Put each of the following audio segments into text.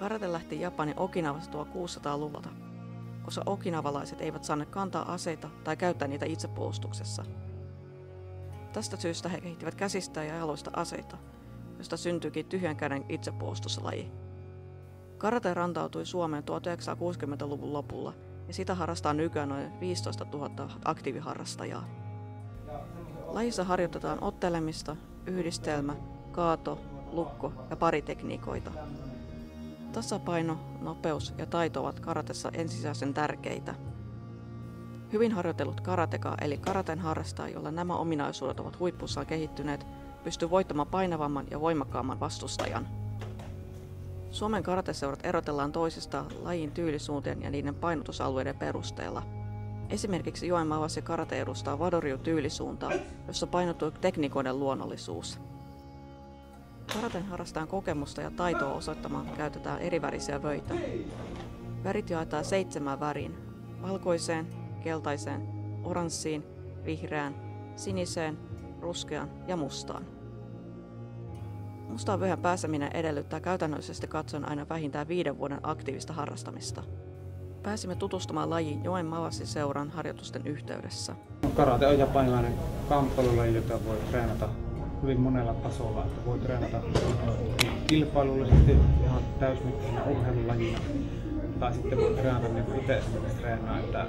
Karate lähti Japanin Okinavasta 1600-luvulta, koska okinavalaiset eivät saaneet kantaa aseita tai käyttää niitä itsepuolustuksessa. Tästä syystä he kehittivät käsistä ja jaloista aseita, josta syntyikin tyhjän käden itsepuolustuslaji. Karate rantautui Suomeen 1960-luvun lopulla ja sitä harrastaa nykyään noin 15 000 aktiiviharrastajaa. Lajissa harjoitetaan ottelemista, yhdistelmä, kaato, lukko ja paritekniikoita. Tasapaino, nopeus ja taito ovat karatessa ensisijaisen tärkeitä. Hyvin harjoitellut karateka eli karaten harrastaja, jolla nämä ominaisuudet ovat huippussaan kehittyneet, pystyy voittamaan painavamman ja voimakkaamman vastustajan. Suomen karateseurat erotellaan toisistaan lajin tyylisuuntien ja niiden painotusalueiden perusteella. Esimerkiksi Joenmaa Vassi karate edustaa Vadoriu tyylisuuntaa, jossa painottuu tekniikoiden luonnollisuus. Karaten harrastajan kokemusta ja taitoa osoittamaan käytetään erivärisiä vöitä. Värit jaetaan seitsemän väriin. Valkoiseen, keltaiseen, oranssiin, vihreään, siniseen, ruskeaan ja mustaan. Mustaan vyöhön pääseminen edellyttää käytännöllisesti katsoen aina vähintään viiden vuoden aktiivista harrastamista. Pääsimme tutustumaan lajiin Joen Mavasi seuran harjoitusten yhteydessä. Karate on japanilainen kamppailulaji, jota voi treenata hyvin monella tasolla. Että voi treenata kilpailullisesti ihan täysmittaisena urheilulajina. Tai sitten voi treenata niin kuin itse esimerkiksi treenaa, että,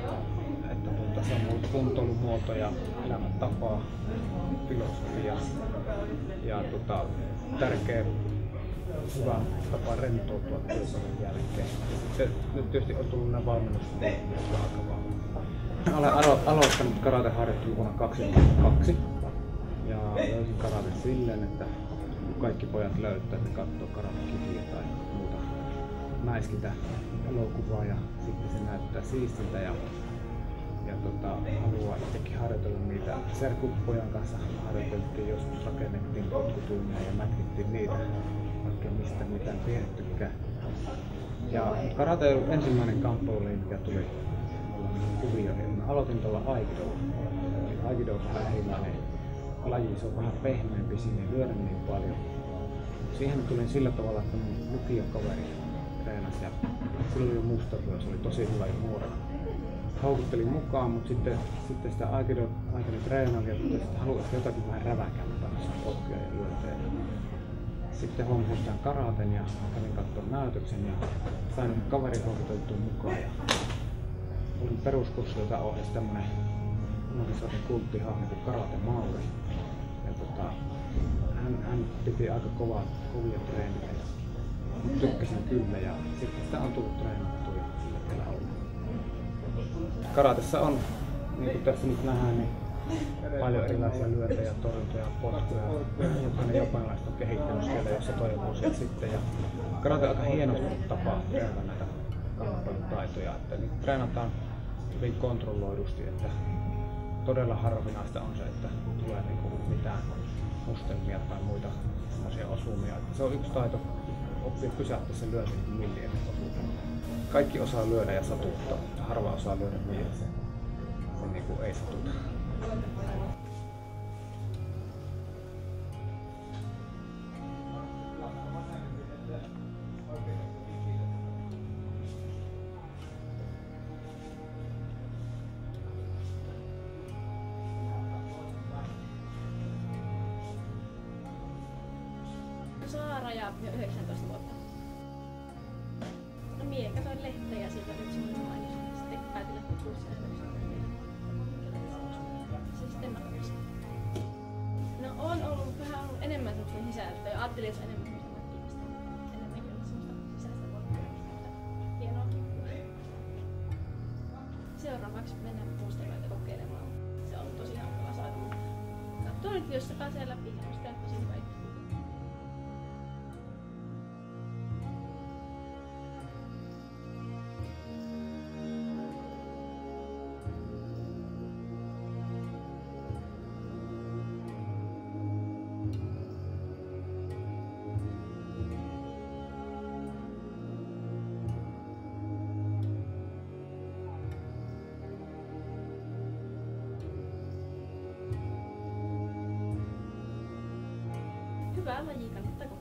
että tuota, se on kuntoilumuoto ja elämäntapa, filosofia ja tuota, tärkeä hyvä tapa rentoutua kilpailun jälkeen. Sitten nyt tietysti on tullut nämä valmennukset niin alkavaa. Olen alo- aloittanut karateharjoittelun vuonna 2002 ja löysin karate silleen, että kaikki pojat löytää, että katsoo karatekiviä tai muuta mäiskintä elokuvaa ja sitten se näyttää siistiltä ja, ja tota, haluaa itsekin harjoitella niitä. Serkkupojan kanssa harjoiteltiin, joskus rakennettiin potkutuunia ja mätkittiin niitä oikein mistä mitään tiedettykään. Ja karate on ensimmäinen kamppailulaji, mikä tuli kuvioihin. Mä aloitin tuolla Aikidolla. Aikido on vähän erilainen laji, se on vähän pehmeämpi, sinne ei lyödä niin paljon. Siihen tulin sillä tavalla, että mun lukiokaveri treenasi ja silloin jo musta se oli tosi hyvä jo nuorena. Houkuttelin mukaan, mutta sitten, sitten sitä Aikido aikana treenaili ja sitten halusin jotakin vähän räväkämpää, missä on potkuja ja lyöntejä. Sitten hommasin tämän karaten ja kävin katsomaan näytöksen ja sain kaverin houkuteltua mukaan. Ja olin peruskurssilta ohjasi tämmönen nuorisoiden kulttihahmo kuin Karate Mauri. Tota, hän, hän piti aika kovaa, kovia treenejä ja tykkäsin kyllä ja sitten sitä on tullut treenattua ja sillä vielä on. Karatessa on, niin kuin tässä nyt nähdään, niin paljon erilaisia lyöntejä, torjuntoja, potkuja. Jokainen japanilaiset on kehittänyt siellä jossa toi vuosia sitten. Ja karate on aika hienostunut tapa treenata näitä kamppailutaitoja. Että niin treenataan hyvin kontrolloidusti, että todella harvinaista on se, että tulee niinku mitään mustelmia tai muita semmoisia osumia. Se on yksi taito oppia pysäyttää sen lyönti millien. Kaikki osaa lyödä ja satuttaa, harva osaa lyödä niin, että se, se niinku ei satuta. Saara ja jo 19 vuotta. No mie katsoin lehteä ja siitä nyt semmoinen mainos, niin sitten päätin lähteä kurssille. Se sitten nappasi. No on ollut vähän ollut enemmän semmoista sisältöä. Ajattelin, että enemmän semmoista aktiivista. Enemmänkin ollut semmoista sisäistä vuoropuhelua. Hienoa. Seuraavaksi mennään puusteloita kokeilemaan. Se on tosi hankala saada. Katsoin nyt, jos se pääsee läpi, Hyvä laji, kannattaa kokeilla.